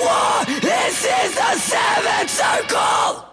war! This is the seventh circle!